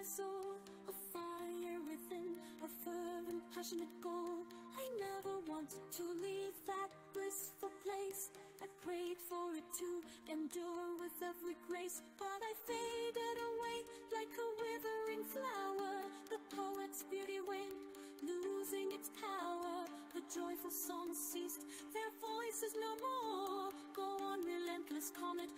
my soul, a fire within, a fervent, passionate goal. I never wanted to leave that blissful place. I prayed for it to endure with every grace, but I faded away like a withering flower. The poet's beauty went, losing its power. The joyful song ceased, their voices no more. Go on, relentless comet,